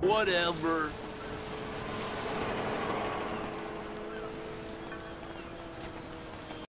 Whatever.